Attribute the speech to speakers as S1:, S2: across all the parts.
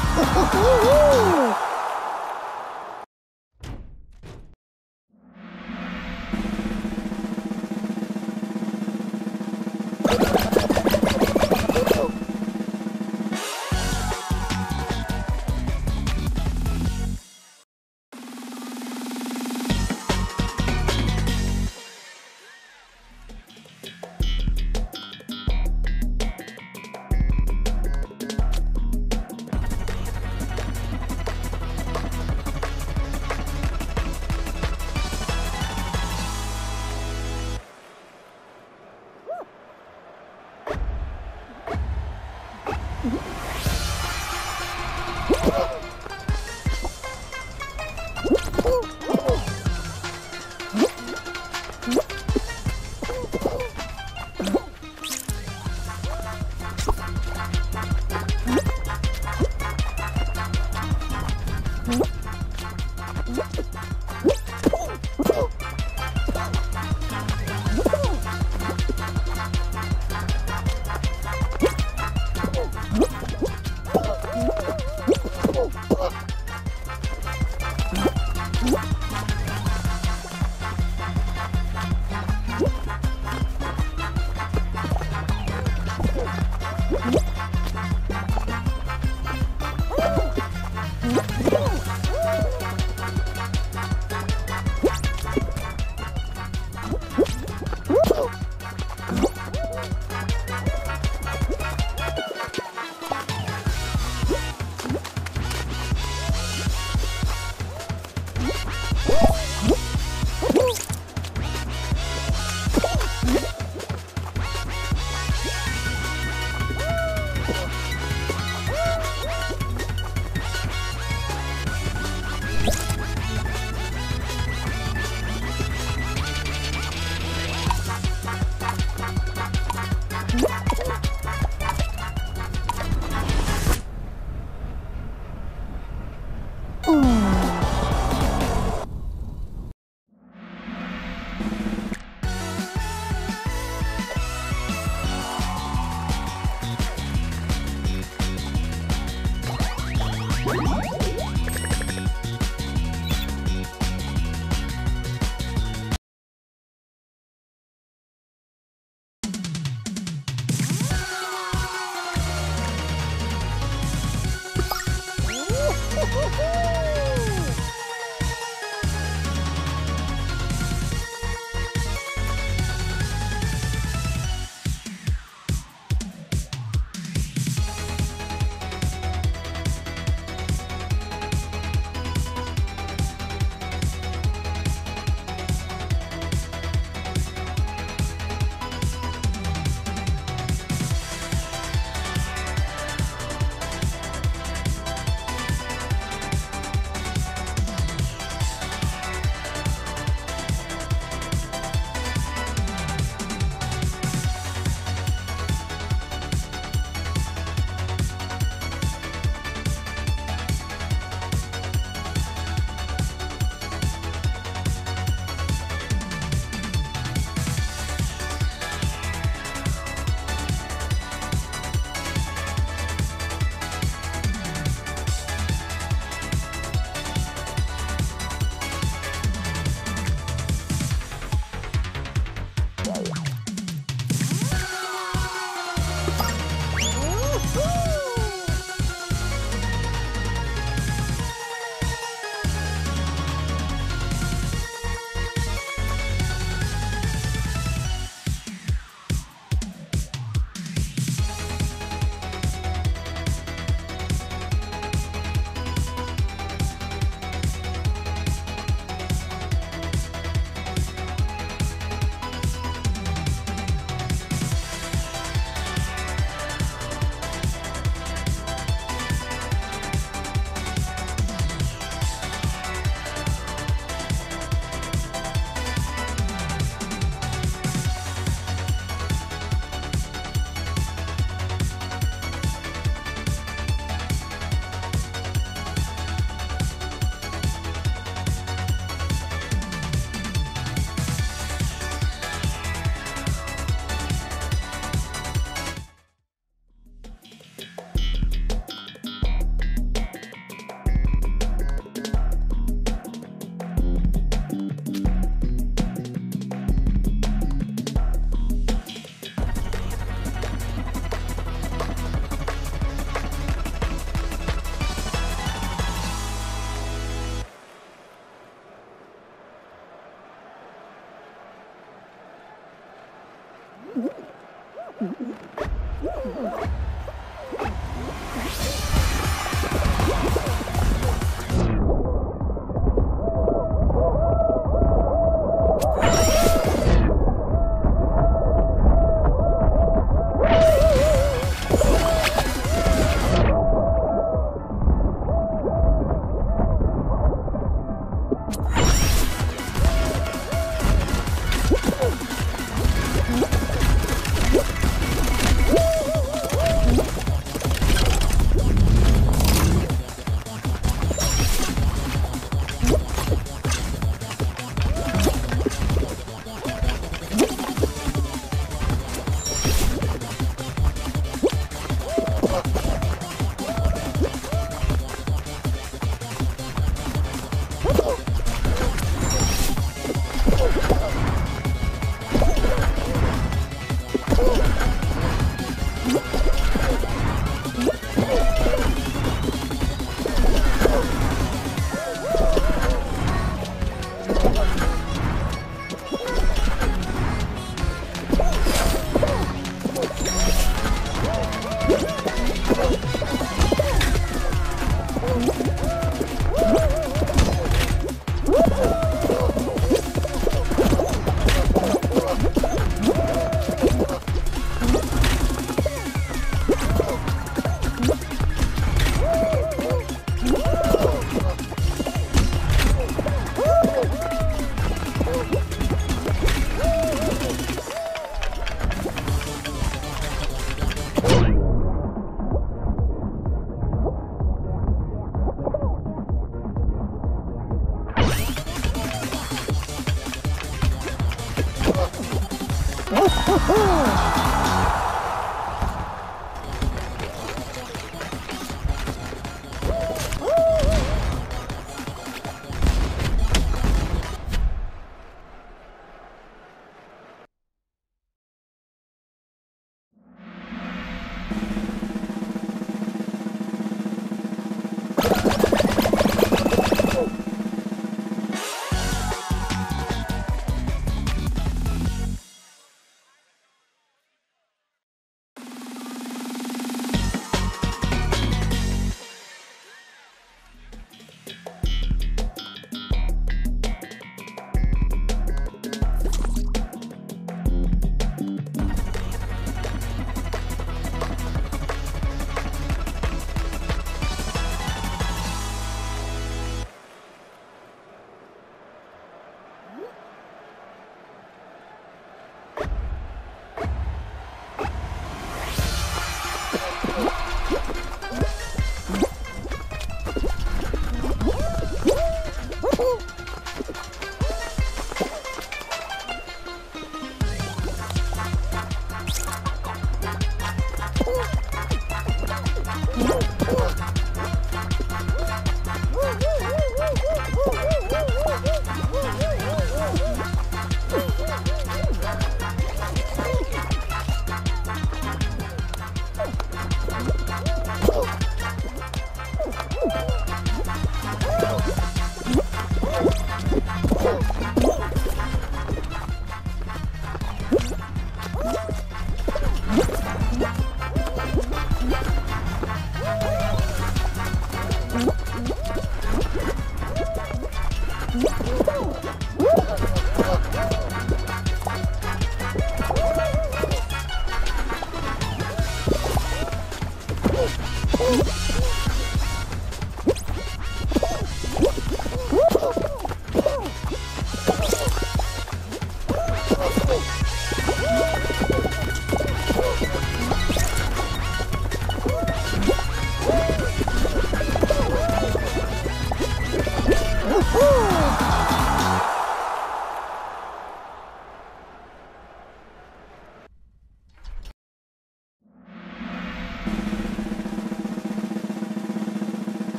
S1: Woo! 嗯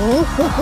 S1: ほほほ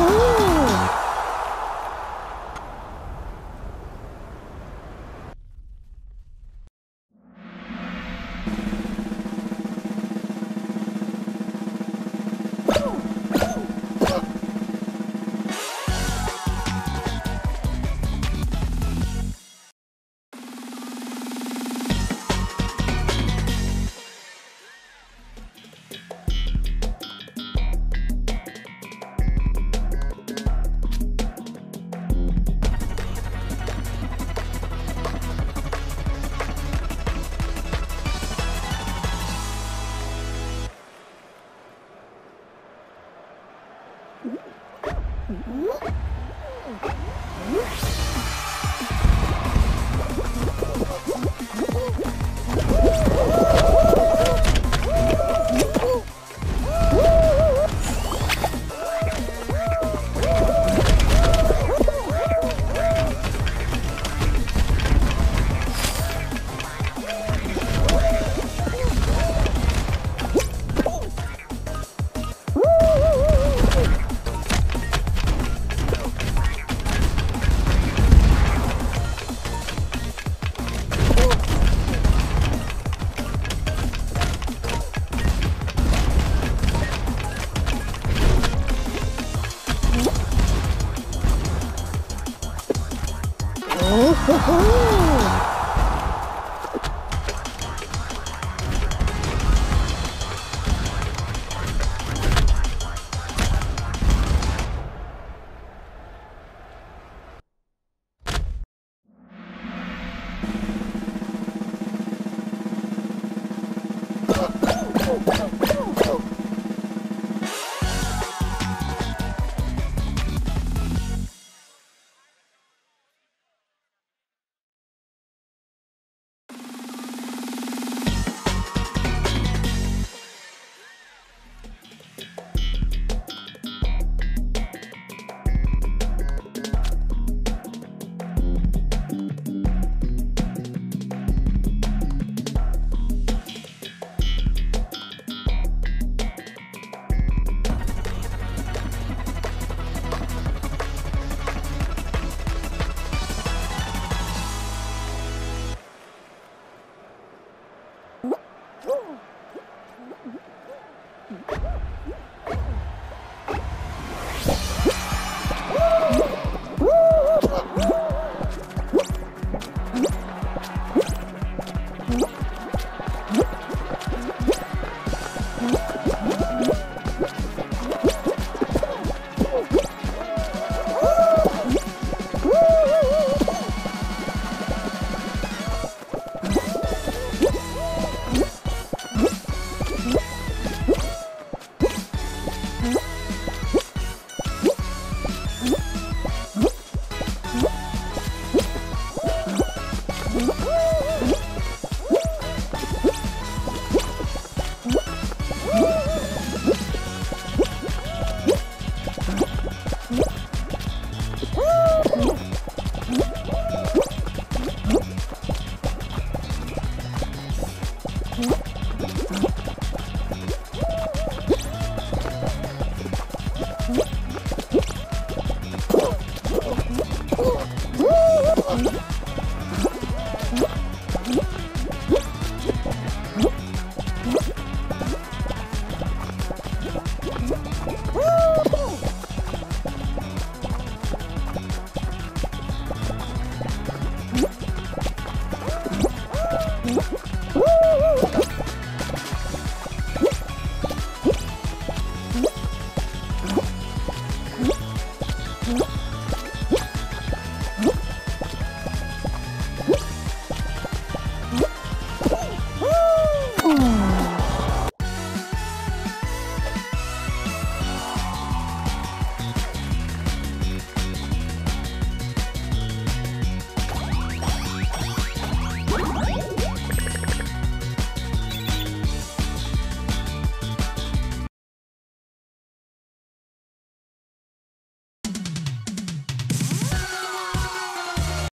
S1: Mm-hmm.